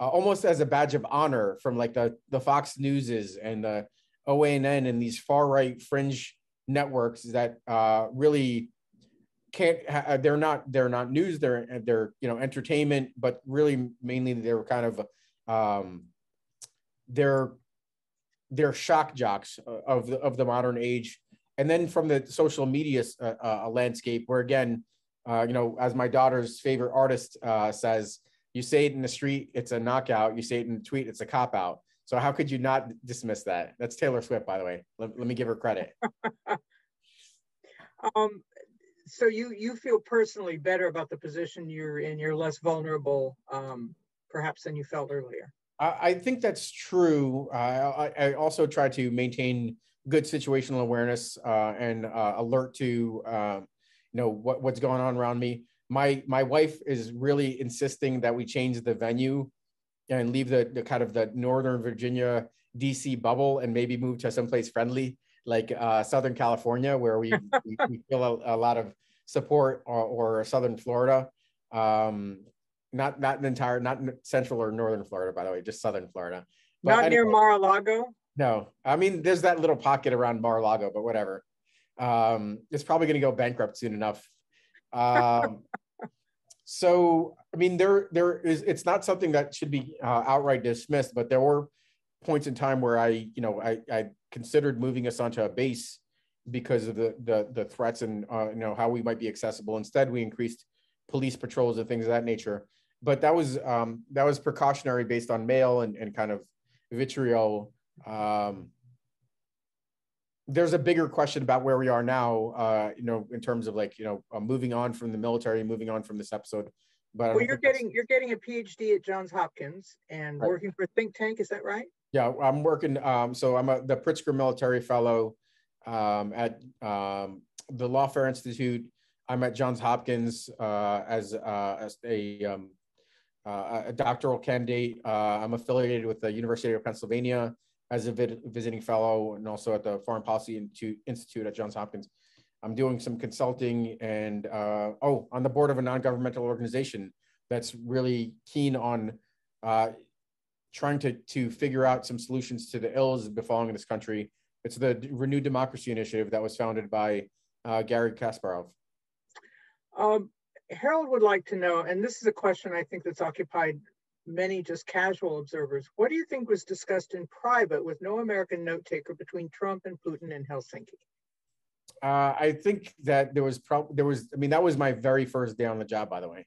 uh, almost as a badge of honor from like the, the Fox Newses and the OANN and these far right fringe networks that uh, really can't, ha- they're not, they're not news, they're, they're, you know, entertainment, but really mainly they're kind of, um, they're they're shock jocks uh, of the, of the modern age. And then from the social media uh, uh, landscape, where again, uh, you know, as my daughter's favorite artist says, you say it in the street, it's a knockout. You say it in the tweet, it's a cop out. So how could you not dismiss that? That's Taylor Swift, by the way. Let, let me give her credit. um, so you you feel personally better about the position you're in. You're less vulnerable, um, perhaps, than you felt earlier. I think that's true. Uh, I, I, also try to maintain good situational awareness uh, and uh, alert to um, you know what, what's going on around me. My my wife is really insisting that we change the venue and leave the, the kind of the Northern Virginia DC bubble and maybe move to someplace friendly like uh, Southern California where we, we, we, feel a, a, lot of support or, or Southern Florida. Um, not not an entire, not central or northern Florida, by the way, just southern Florida. But not anyway, near Mar-a-Lago. No, I mean there's that little pocket around Mar-a-Lago, but whatever. Um, it's probably going to go bankrupt soon enough. Um, so I mean there there is it's not something that should be uh, outright dismissed, but there were points in time where I you know I, I considered moving us onto a base because of the the, the threats and uh, you know how we might be accessible. Instead, we increased police patrols and things of that nature but that was um, that was precautionary based on mail and, and kind of vitriol. Um, there's a bigger question about where we are now, uh, you know, in terms of like, you know, uh, moving on from the military, moving on from this episode. But well, you're getting you're getting a PhD at Johns Hopkins and right. working for a think tank. Is that right? Yeah, I'm working. Um, so I'm a, the Pritzker Military Fellow um, at um, the Lawfare Institute. I'm at Johns Hopkins uh, as, uh, as a um, a doctoral candidate. Uh, I'm affiliated with the University of Pennsylvania as a visiting fellow and also at the Foreign Policy Institute at Johns Hopkins. I'm doing some consulting and, uh, oh, on the board of a non-governmental organization that's really keen on uh, trying to, to figure out some solutions to the ills befalling this country. It's the Renewed Democracy Initiative that was founded by uh, Garry Kasparov. Um, Harold would like to know, and this is a question I think that's occupied many just casual observers. What do you think was discussed in private with no American note taker between Trump and Putin in Helsinki? Uh, I think that there was probably there was. I mean, that was my very first day on the job, by the way,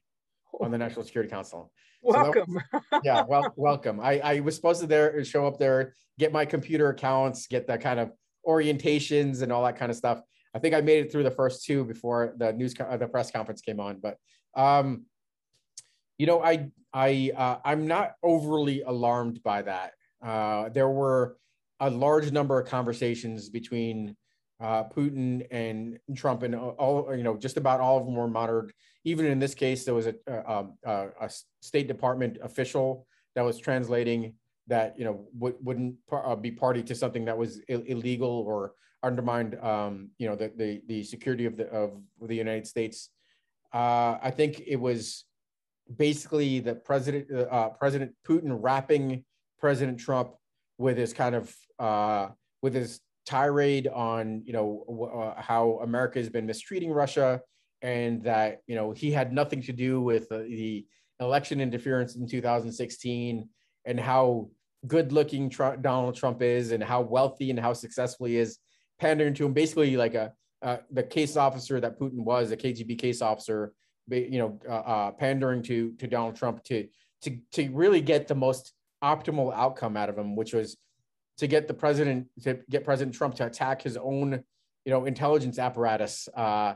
on the National Security Council. Welcome. So was, yeah, well, welcome. I, I was supposed to there show up there, get my computer accounts, get that kind of orientations and all that kind of stuff. I think I made it through the first two before the news, the press conference came on. But um, you know, I I uh, I'm not overly alarmed by that. Uh, there were a large number of conversations between uh, Putin and Trump and all, you know, just about all of them were monitored. Even in this case, there was a, a, a State Department official that was translating that, you know, w- wouldn't uh, be party to something that was Ill- illegal or undermined, um, you know, the, the, the security of the, of the United States. Uh, I think it was basically the president, uh, President Putin wrapping President Trump with his kind of, uh, with his tirade on you know uh, how America has been mistreating Russia and that you know he had nothing to do with uh, the election interference in 2016 and how good looking Trump, Donald Trump is and how wealthy and how successful he is pandering to him basically like a uh, the case officer that Putin was a KGB case officer you know uh, uh, pandering to to Donald Trump to to to really get the most optimal outcome out of him which was to get the president to get President Trump to attack his own, you know, intelligence apparatus, uh,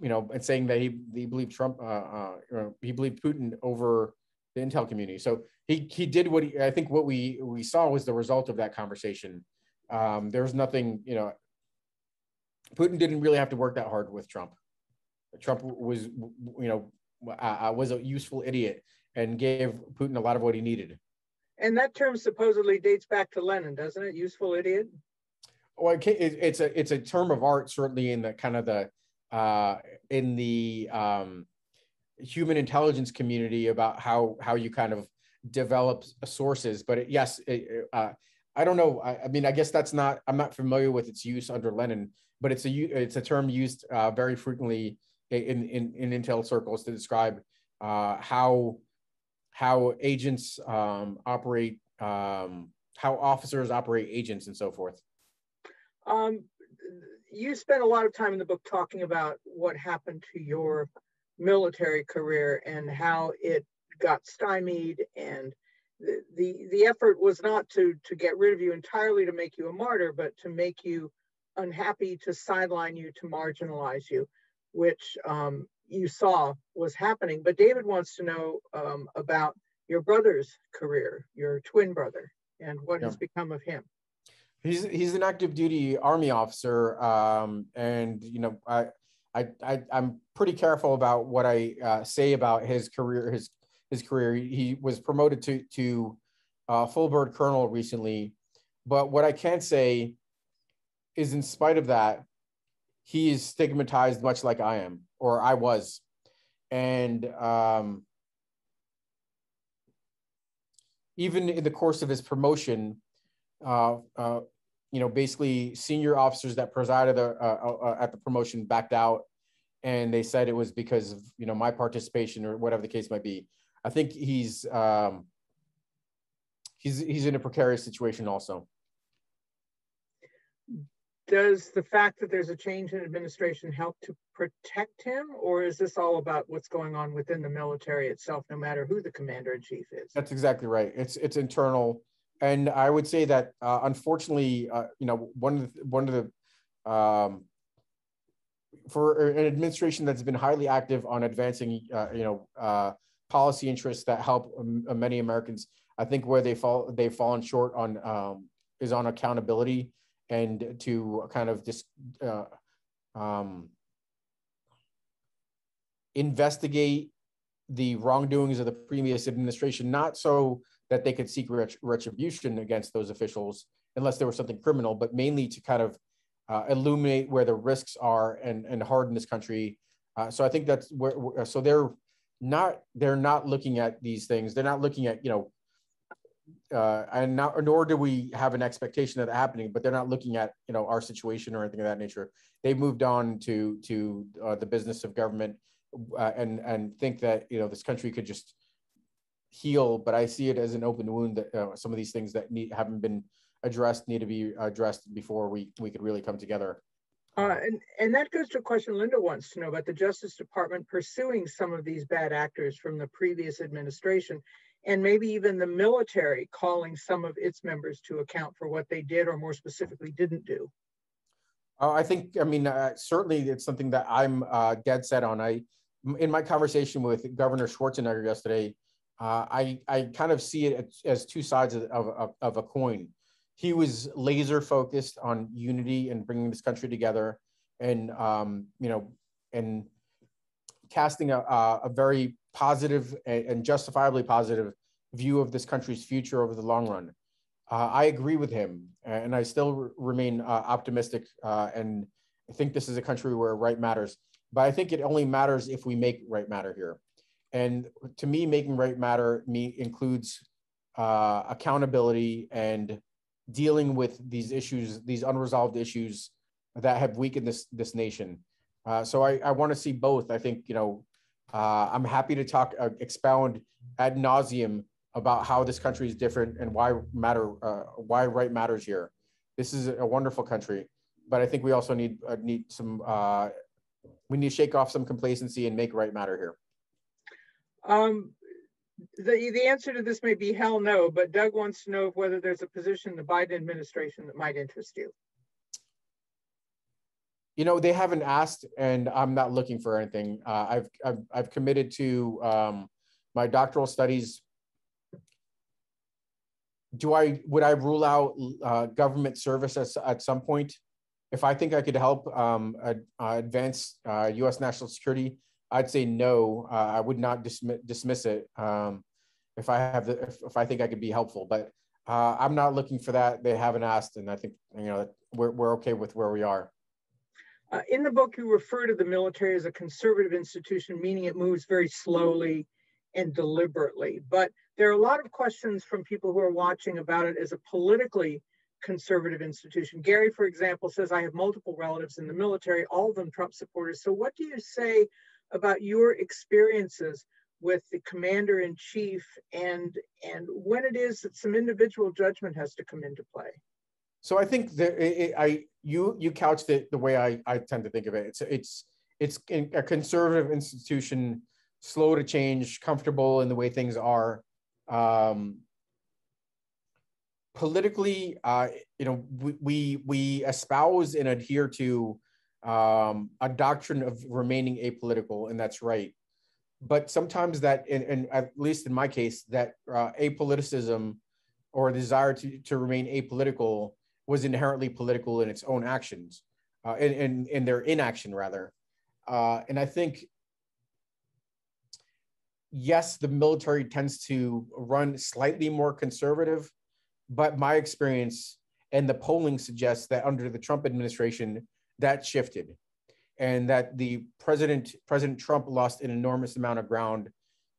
you know, and saying that he he believed Trump, uh, uh, he believed Putin over the intel community. So he he did what he, I think what we we saw was the result of that conversation. Um, there was nothing, you know, Putin didn't really have to work that hard with Trump. Trump was, you know, uh, was a useful idiot and gave Putin a lot of what he needed. And that term supposedly dates back to Lenin, doesn't it? Useful idiot. Well, it, it's a it's a term of art, certainly in the kind of the uh, in the um, human intelligence community about how how you kind of develop sources. But it, yes, it, uh, I don't know. I, I, mean, I guess that's not. I'm not familiar with its use under Lenin, but it's a it's a term used uh, very frequently in, in in intel circles to describe uh, how how agents um, operate, um, how officers operate agents, and so forth? Um, you spent a lot of time in the book talking about what happened to your military career and how it got stymied and the, the, the effort was not to, to get rid of you entirely to make you a martyr, but to make you unhappy, to sideline you, to marginalize you, which um, you saw was happening. But David wants to know um, about your brother's career, your twin brother, and what yeah. has become of him. He's he's an active duty army officer, um, and you know I, I I am pretty careful about what I uh, say about his career. His his career. He was promoted to to uh, full bird colonel recently, but what I can say is, in spite of that, he is stigmatized much like I am or I was, and um, even in the course of his promotion, uh, uh, you know, basically senior officers that presided uh, uh, uh, at the promotion backed out, and they said it was because of you know my participation or whatever the case might be. I think he's um, he's he's in a precarious situation also. Does the fact that there's a change in administration help to protect him or is this all about what's going on within the military itself no matter who the commander in chief is? That's exactly right. It's it's internal. And i would say that uh, unfortunately uh, you know one of the, one of the um, for an administration that's been highly active on advancing uh, you know uh, policy interests that help um, many americans i think where they fall they've fallen short on um, is on accountability and to kind of just uh, um, investigate the wrongdoings of the previous administration, not so that they could seek ret- retribution against those officials unless there was something criminal, but mainly to kind of uh, illuminate where the risks are and, and harden this country. Uh, so I think that's where, so they're not, they're not looking at these things. They're not looking at, you know, uh, and not, nor do we have an expectation of that happening. But they're not looking at you know our situation or anything of that nature. They've moved on to to uh, the business of government uh, and and think that you know this country could just heal. But I see it as an open wound that uh, some of these things that need, haven't been addressed need to be addressed before we we could really come together. Uh, and, and that goes to a question Linda wants to know about the Justice Department pursuing some of these bad actors from the previous administration and maybe even the military calling some of its members to account for what they did or more specifically didn't do? Uh, I think, I mean, uh, certainly it's something that I'm uh, dead set on. I, in my conversation with Governor Schwarzenegger yesterday, uh, I, I kind of see it as two sides of, of, of a coin. He was laser focused on unity and bringing this country together, and um, you know, and casting a, a very positive and justifiably positive view of this country's future over the long run. Uh, I agree with him, and I still remain uh, optimistic. Uh, and I think this is a country where right matters. But I think it only matters if we make right matter here. And to me, making right matter me includes uh, accountability and dealing with these issues, these unresolved issues that have weakened this this nation. Uh, so I, I want to see both. I think you know uh, I'm happy to talk uh, expound ad nauseum about how this country is different and why matter uh, why right matters here. This is a wonderful country, but I think we also need uh, need some uh, we need to shake off some complacency and make right matter here. Um, the, the answer to this may be hell no, but Doug wants to know whether there's a position in the Biden administration that might interest you. You know, they haven't asked, and I'm not looking for anything. Uh, I've, I've, I've committed to um, my doctoral studies. Do I would I rule out uh, government service at, at some point? If I think I could help um, ad, uh, advance U.S. national security, I'd say no. Uh, I would not dismiss, dismiss it um, if I have the, if, if, I think I could be helpful. But uh, I'm not looking for that. They haven't asked, and I think you know we're we're okay with where we are. Uh, in the book, you refer to the military as a conservative institution, meaning it moves very slowly and deliberately. But there are a lot of questions from people who are watching about it as a politically conservative institution. Gary, for example, says, I have multiple relatives in the military, all of them Trump supporters. So, what do you say about your experiences with the commander in chief and and when it is that some individual judgment has to come into play? So i think that it, i you you couched it the way i i tend to think of it. It's it's it's a conservative institution slow to change comfortable in the way things are. Um politically uh you know we we, we espouse and adhere to um, a doctrine of remaining apolitical, and that's right. But sometimes that, and, and at least in my case, that uh, apoliticism or desire to, to remain apolitical was inherently political in its own actions, uh, in, in, in their inaction, rather. Uh, and I think, yes, the military tends to run slightly more conservative, but my experience and the polling suggests that under the Trump administration, that shifted and that the president president trump lost an enormous amount of ground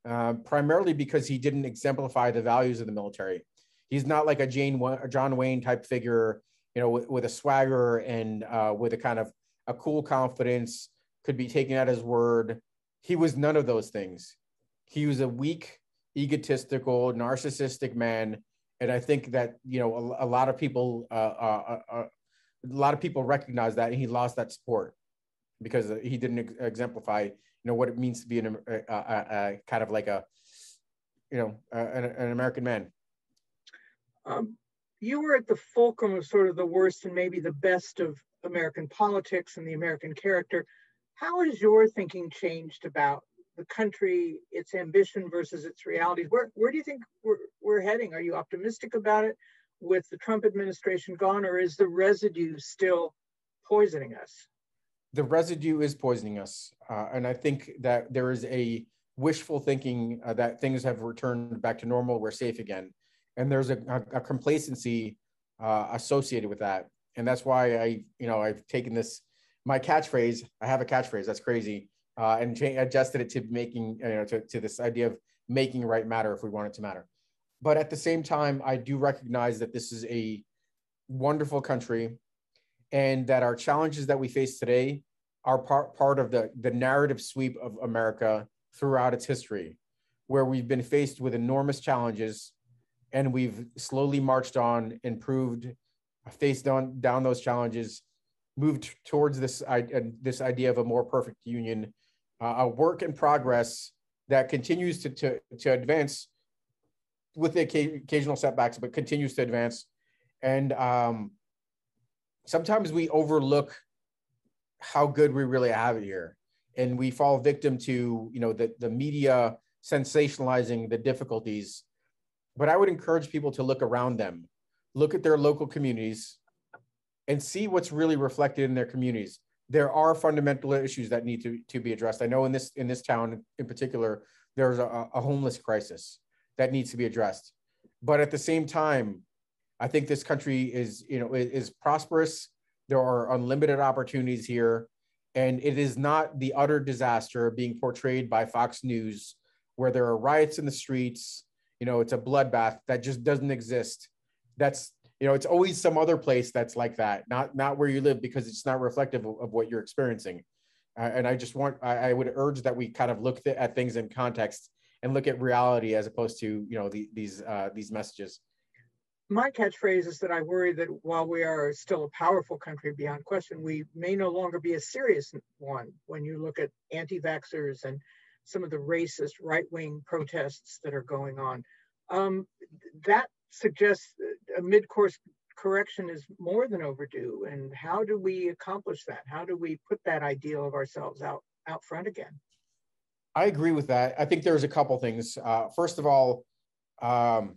uh, primarily because he didn't exemplify the values of the military. He's not like a jane a john wayne type figure you know with, with a swagger and uh, with a kind of a cool confidence could be taken at his word. He was none of those things. He was a weak egotistical narcissistic man. And i think that you know a, a lot of people uh, uh, uh, a lot of people recognize that and he lost that support because he didn't exemplify you know what it means to be an a, a, a kind of like a you know an, an, american man. Um, you were at the fulcrum of sort of the worst and maybe the best of american politics and the american character. How has your thinking changed about the country its ambition versus its realities? Where, where do you think we're, we're heading? Are you optimistic about it with the Trump administration gone, or is the residue still poisoning us? The residue is poisoning us. Uh, and I think that there is a wishful thinking uh, that things have returned back to normal, we're safe again. And there's a, a, a complacency uh, associated with that. And that's why I, you know, I've taken this, my catchphrase, I have a catchphrase, that's crazy, uh, and adjusted it to making, you know, to, to this idea of making right matter if we want it to matter. But at the same time, I do recognize that this is a wonderful country and that our challenges that we face today are part, part of the, the narrative sweep of America throughout its history, where we've been faced with enormous challenges and we've slowly marched on, improved, faced down, down those challenges, moved towards this, this idea of a more perfect union, uh, a work in progress that continues to, to, to advance with the occasional setbacks, but continues to advance. And um, sometimes we overlook how good we really have it here, and we fall victim to you know the the media sensationalizing the difficulties. But I would encourage people to look around them, look at their local communities, and see what's really reflected in their communities. There are fundamental issues that need to, to be addressed. I know in this in this town in particular, there's a, a homeless crisis that needs to be addressed. But at the same time, I think this country is, you know, is prosperous. There are unlimited opportunities here, and it is not the utter disaster being portrayed by Fox News, where there are riots in the streets. You know, it's a bloodbath that just doesn't exist. That's you know, it's always some other place that's like that, not not where you live because it's not reflective of, of what you're experiencing. Uh, and I just want, I, I, would urge that we kind of look th- at things in context and look at reality as opposed to, you know, the, these uh, these messages. My catchphrase is that I worry that while we are still a powerful country beyond question, we may no longer be a serious one when you look at anti-vaxxers and some of the racist right-wing protests that are going on. Um, that suggests a mid-course correction is more than overdue. And how do we accomplish that? How do we put that ideal of ourselves out out front again? I agree with that. I think there's a couple things. Uh, first of all, um,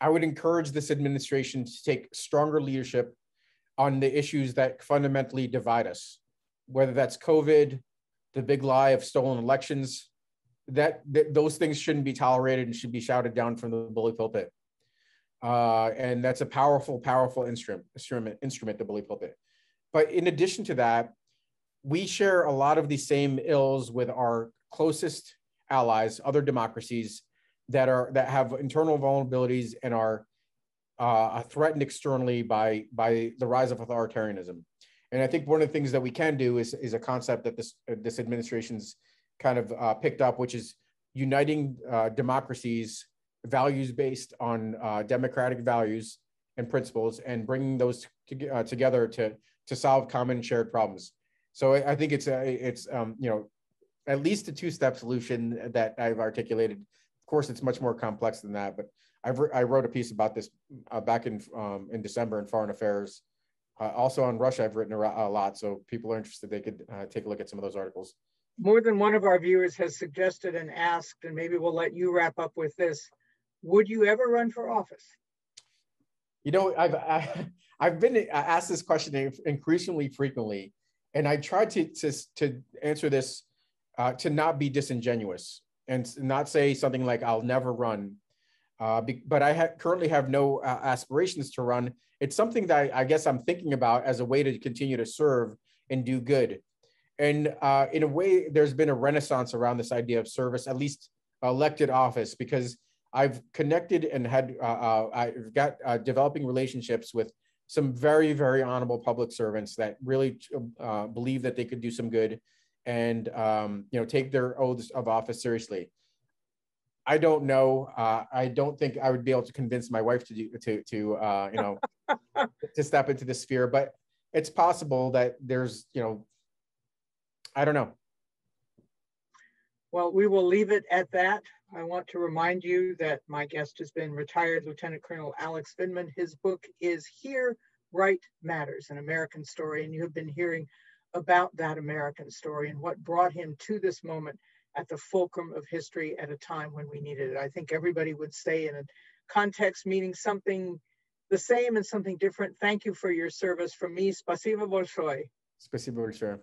I would encourage this administration to take stronger leadership on the issues that fundamentally divide us, whether that's COVID, the big lie of stolen elections. That, that those things shouldn't be tolerated and should be shouted down from the bully pulpit. Uh, and that's a powerful, powerful instrument, instrument, instrument, the bully pulpit. But in addition to that, we share a lot of the same ills with our closest allies, other democracies that are that have internal vulnerabilities and are uh, threatened externally by by the rise of authoritarianism. And I think one of the things that we can do is is a concept that this uh, this administration's kind of uh, picked up, which is uniting uh, democracies values based on uh, democratic values and principles and bringing those to, uh, together to to solve common shared problems. So I, I think it's a it's um, you know at least a two step solution that I've articulated. Of course, it's much more complex than that, but I've I wrote a piece about this uh, back in um, in December in Foreign Affairs. Uh, also on Russia, I've written a, a, lot, so people are interested. They could uh, take a look at some of those articles. More than one of our viewers has suggested and asked, and maybe we'll let you wrap up with this would you ever run for office? You know, I've I, have i have been asked this question increasingly frequently, and I tried to to to answer this uh, to not be disingenuous and not say something like "I'll never run," uh, be, but I ha- currently have no uh, aspirations to run. It's something that I, I, guess I'm thinking about as a way to continue to serve and do good. And uh, in a way, there's been a renaissance around this idea of service, at least elected office, because I've connected and had uh, uh, I've got developing relationships with some very very honorable public servants that really believe that they could do some good and um, you know take their oaths of office seriously. I don't know. Uh, I don't think I would be able to convince my wife to do, to to uh, you know to step into the sphere, but it's possible that there's you know I don't know. Well, we will leave it at that. I want to remind you that my guest has been retired Lieutenant Colonel Alex Vindman. His book is Here Right Matters, an American story. And you have been hearing about that American story and what brought him to this moment at the fulcrum of history at a time when we needed it. I think everybody would say in a context meaning something the same and something different. Thank you for your service from me. Спасибо большое. Спасибо большое.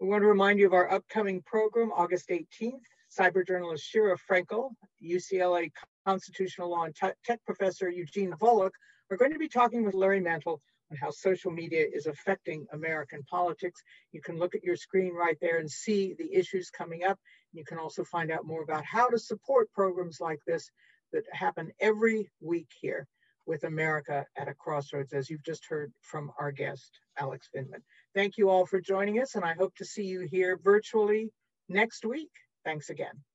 We want to remind you of our upcoming program, August 18th. Cyber journalist Sheera Frenkel, UCLA constitutional law and tech professor Eugene Volokh, are going to be talking with Larry Mantle on how social media is affecting American politics. You can look at your screen right there and see the issues coming up. You can also find out more about how to support programs like this that happen every week here with America at a crossroads, as you've just heard from our guest, Alex Vindman. Thank you all for joining us, and I hope to see you here virtually next week. Thanks again.